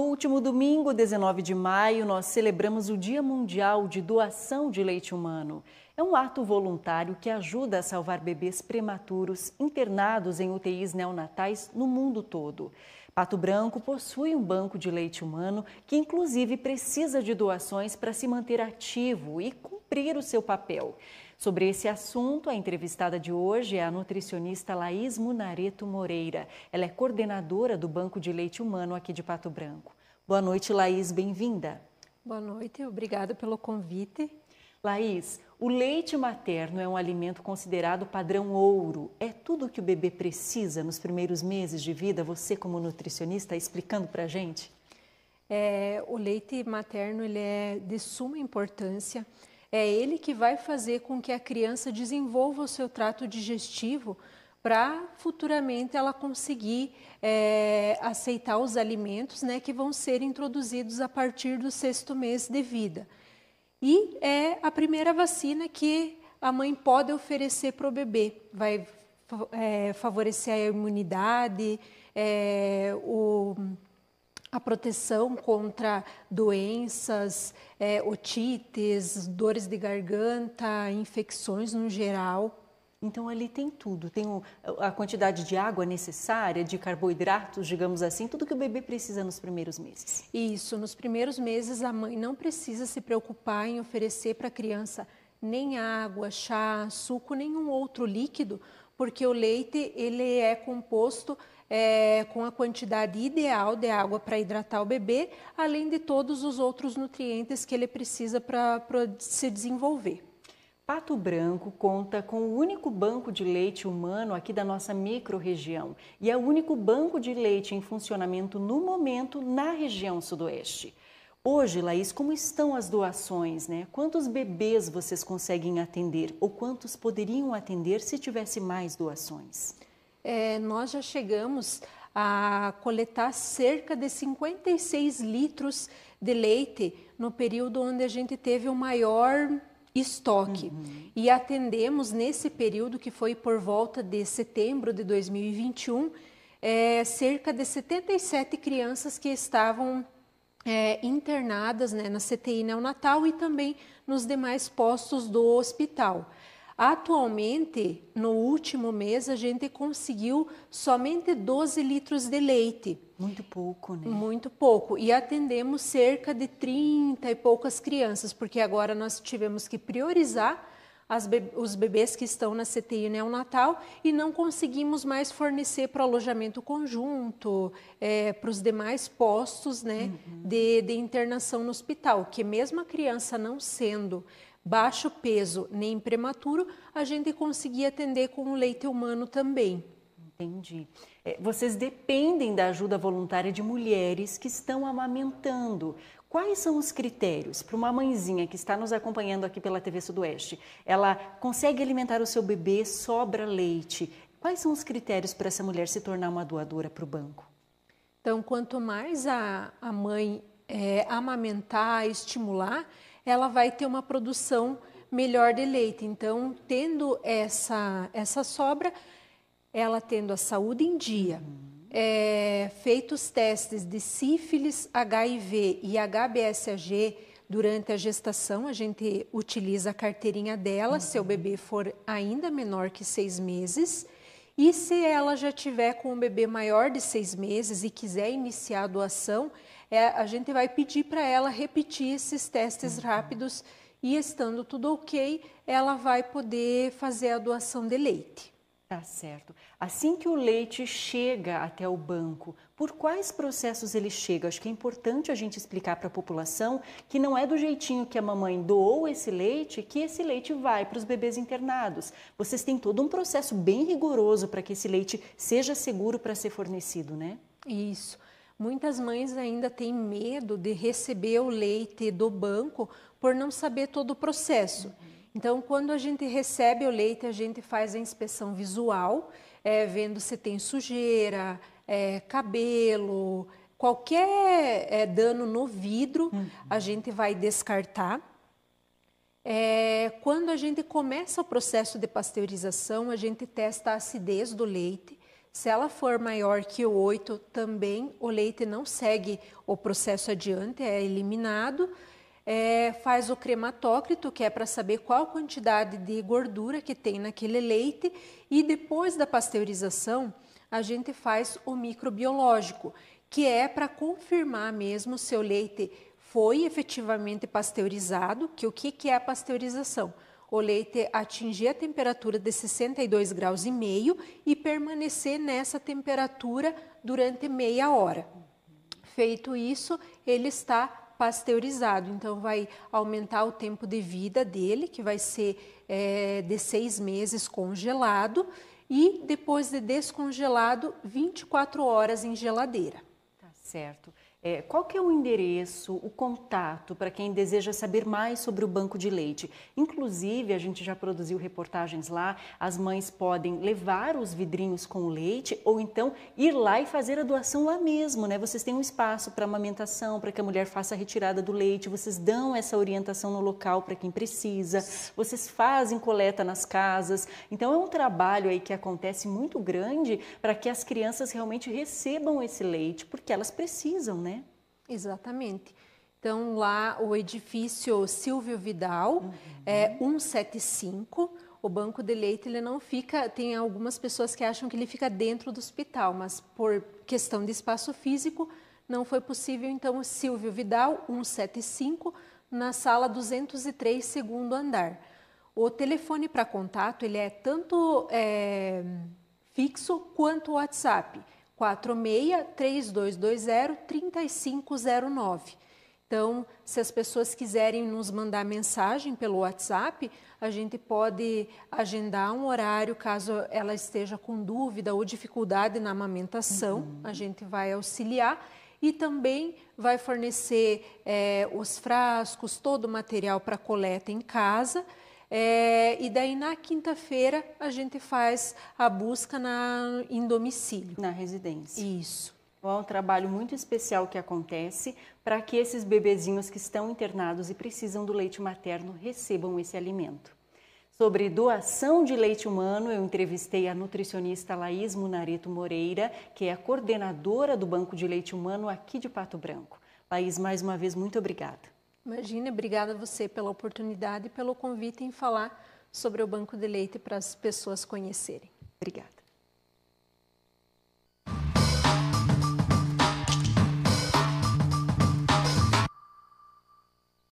No último domingo, 19 de maio, nós celebramos o Dia Mundial de Doação de Leite Humano. É um ato voluntário que ajuda a salvar bebês prematuros internados em UTIs neonatais no mundo todo. Pato Branco possui um banco de leite humano que, inclusive, precisa de doações para se manter ativo e cumprir o seu papel. Sobre esse assunto, a entrevistada de hoje é a nutricionista Laís Munareto Moreira. Ela é coordenadora do Banco de Leite Humano aqui de Pato Branco. Boa noite, Laís, bem-vinda. Boa noite, obrigada pelo convite. Laís, o leite materno é um alimento considerado padrão ouro. É tudo o que o bebê precisa nos primeiros meses de vida? Você, como nutricionista, explicando para a gente? É, o leite materno ele é de suma importância é ele que vai fazer com que a criança desenvolva o seu trato digestivo para futuramente ela conseguir é, aceitar os alimentos né, que vão ser introduzidos a partir do sexto mês de vida. E é a primeira vacina que a mãe pode oferecer para o bebê. Vai é, favorecer a imunidade, é, o a proteção contra doenças, é, otites, dores de garganta, infecções no geral. Então ali tem tudo, tem a quantidade de água necessária, de carboidratos, digamos assim, tudo que o bebê precisa nos primeiros meses. Isso, nos primeiros meses a mãe não precisa se preocupar em oferecer para a criança nem água, chá, suco, nenhum outro líquido, porque o leite ele é composto é, com a quantidade ideal de água para hidratar o bebê, além de todos os outros nutrientes que ele precisa para se desenvolver. Pato Branco conta com o único banco de leite humano aqui da nossa microrregião e é o único banco de leite em funcionamento no momento na região sudoeste. Hoje, Laís, como estão as doações? Né? Quantos bebês vocês conseguem atender ou quantos poderiam atender se tivesse mais doações? é, nós já chegamos a coletar cerca de 56 litros de leite no período onde a gente teve o maior estoque. Uhum. E atendemos nesse período, que foi por volta de setembro de 2021, é, cerca de 77 crianças que estavam é, internadas né, na CTI neonatal e também nos demais postos do hospital. Atualmente, no último mês, a gente conseguiu somente 12 litros de leite. Muito pouco, né? Muito pouco. E atendemos cerca de 30 e poucas crianças, porque agora nós tivemos que priorizar be os bebês que estão na CTI neonatal e não conseguimos mais fornecer para alojamento conjunto, é, para os demais postos né, uhum. de, de internação no hospital, que mesmo a criança não sendo baixo peso nem prematuro, a gente conseguia atender com o leite humano também. Entendi. É, vocês dependem da ajuda voluntária de mulheres que estão amamentando. Quais são os critérios para uma mãezinha que está nos acompanhando aqui pela TV Sudoeste? Ela consegue alimentar o seu bebê, sobra leite. Quais são os critérios para essa mulher se tornar uma doadora para o banco? Então, quanto mais a, a mãe é, amamentar, estimular, ela vai ter uma produção melhor de leite. Então, tendo essa, essa sobra, ela tendo a saúde em dia, uhum. É, feitos testes de sífilis, HIV e HBsAg durante a gestação, a gente utiliza a carteirinha dela, uhum. se o bebê for ainda menor que seis meses. E se ela já tiver com um bebê maior de seis meses e quiser iniciar a doação, é, a gente vai pedir para ela repetir esses testes uhum. rápidos e estando tudo ok, ela vai poder fazer a doação de leite. Tá certo. Assim que o leite chega até o banco, por quais processos ele chega? Acho que é importante a gente explicar para a população que não é do jeitinho que a mamãe doou esse leite que esse leite vai para os bebês internados. Vocês têm todo um processo bem rigoroso para que esse leite seja seguro para ser fornecido, né? Isso. Muitas mães ainda têm medo de receber o leite do banco por não saber todo o processo. Uhum. Então, quando a gente recebe o leite, a gente faz a inspeção visual, é, vendo se tem sujeira, é, cabelo, qualquer é, dano no vidro, uhum. a gente vai descartar. É, quando a gente começa o processo de pasteurização, a gente testa a acidez do leite Se ela for maior que 8, também o leite não segue o processo adiante, é eliminado. É, faz o crematócrito, que é para saber qual quantidade de gordura que tem naquele leite, e depois da pasteurização, a gente faz o microbiológico, que é para confirmar mesmo se o leite foi efetivamente pasteurizado, que o que, que é a pasteurização? O leite atingir a temperatura de 62 graus e meio e permanecer nessa temperatura durante meia hora. Feito isso, ele está pasteurizado, então vai aumentar o tempo de vida dele, que vai ser é, de seis meses congelado, e depois de descongelado, 24 horas em geladeira. Tá certo. É, qual que é o endereço, o contato para quem deseja saber mais sobre o banco de leite? Inclusive, a gente já produziu reportagens lá, as mães podem levar os vidrinhos com leite ou então ir lá e fazer a doação lá mesmo, né? Vocês têm um espaço para amamentação, para que a mulher faça a retirada do leite, vocês dão essa orientação no local para quem precisa, vocês fazem coleta nas casas. Então, é um trabalho aí que acontece muito grande para que as crianças realmente recebam esse leite, porque elas precisam, né? Exatamente. Então, lá o edifício Silvio Vidal uhum. é 175. O banco de leite ele não fica. Tem algumas pessoas que acham que ele fica dentro do hospital, mas por questão de espaço físico não foi possível. Então, Silvio Vidal 175 na sala 203, segundo andar. O telefone para contato ele é tanto é, fixo quanto WhatsApp. 46 3220 3509. Então, se as pessoas quiserem nos mandar mensagem pelo WhatsApp, a gente pode agendar um horário caso ela esteja com dúvida ou dificuldade na amamentação, uhum. a gente vai auxiliar e também vai fornecer é, os frascos, todo o material para coleta em casa é, e daí na quinta-feira a gente faz a busca na, em domicílio. Na residência. Isso. É um trabalho muito especial que acontece para que esses bebezinhos que estão internados e precisam do leite materno recebam esse alimento. Sobre doação de leite humano, eu entrevistei a nutricionista Laís Munareto Moreira, que é a coordenadora do Banco de Leite Humano aqui de Pato Branco. Laís, mais uma vez, muito obrigada. Imagina, obrigada a você pela oportunidade e pelo convite em falar sobre o banco de leite para as pessoas conhecerem. Obrigada.